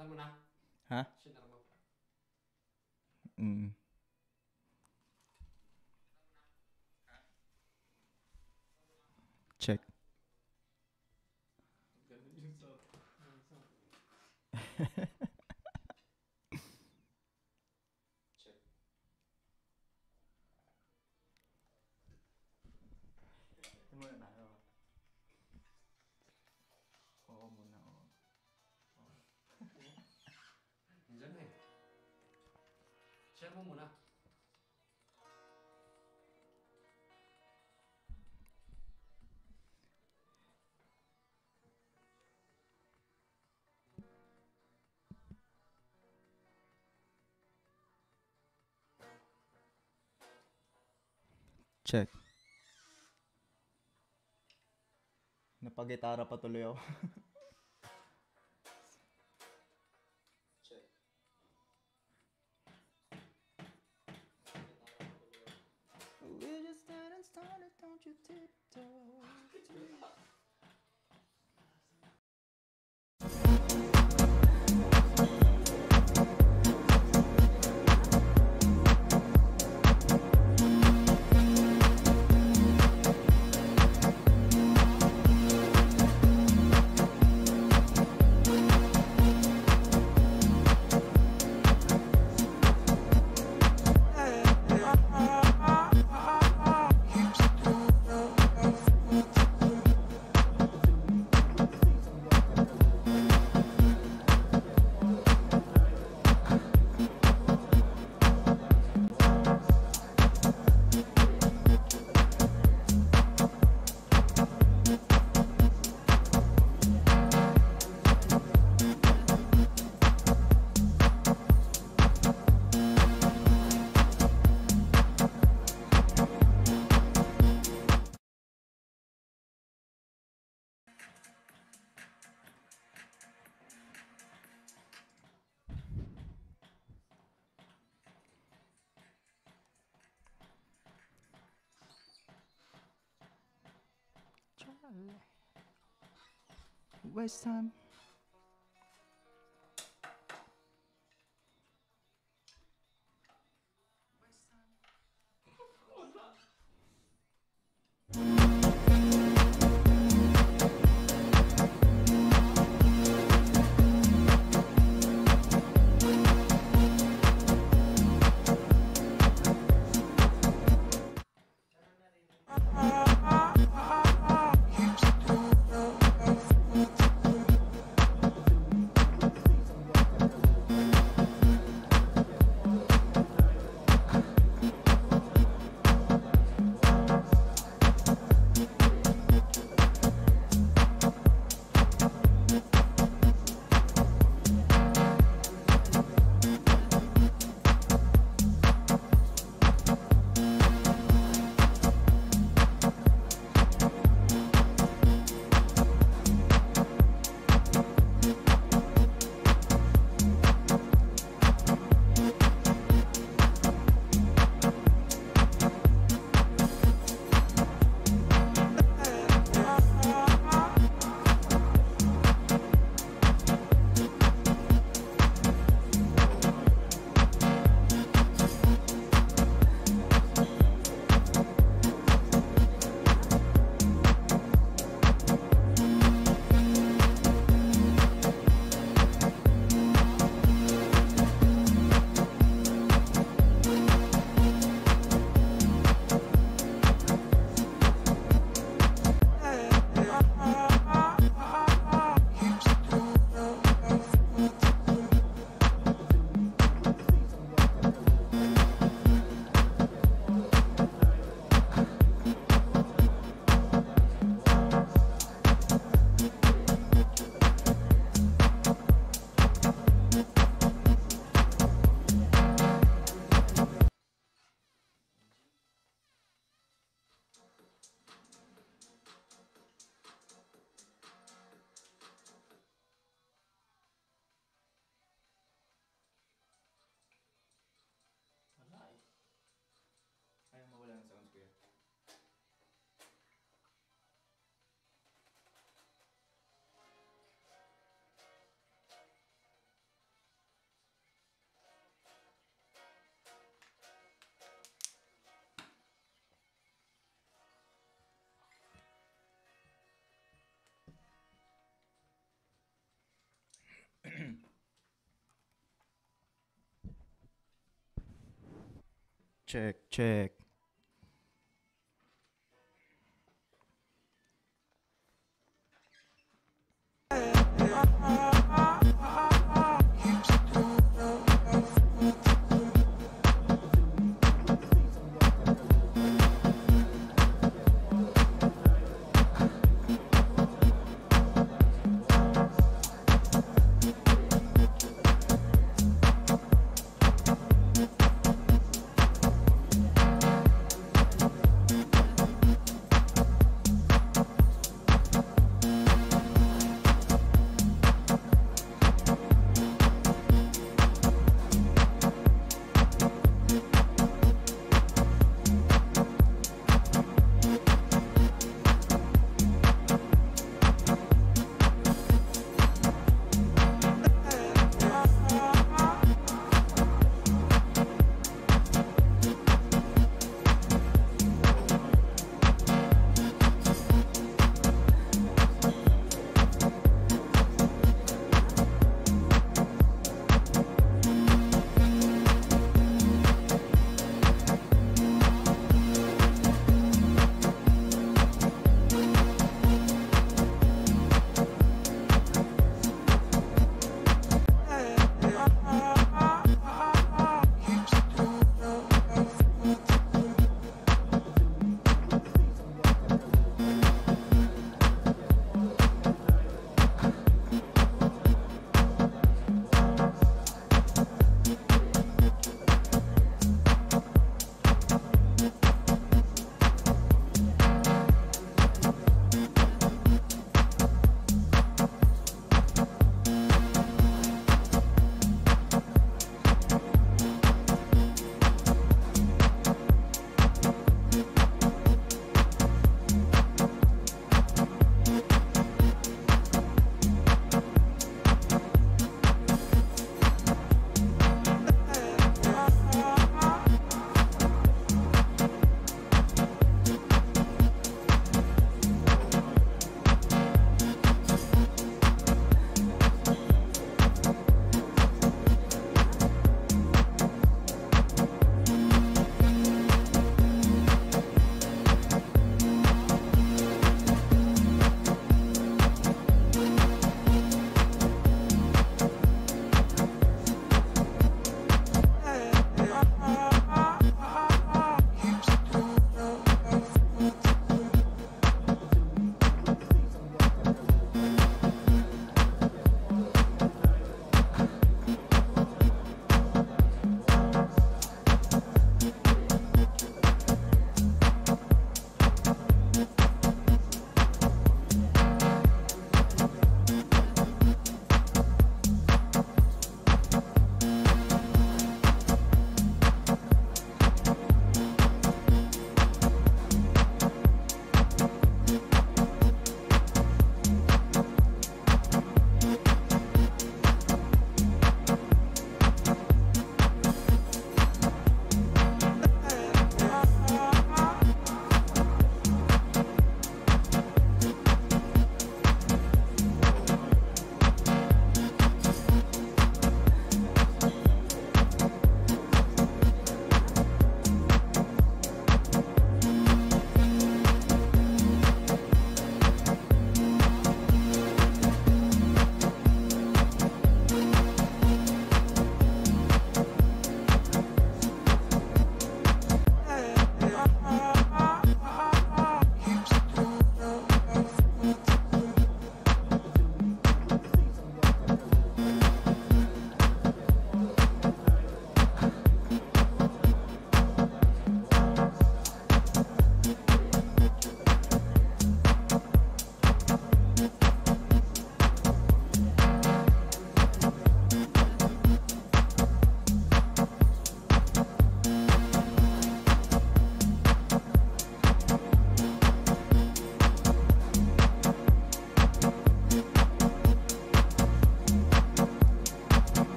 Alam mo na? Ha? Sinara mo. Mm. Mo muna. Check. Napagitara pa tuloy ako. Waste time. Check, check.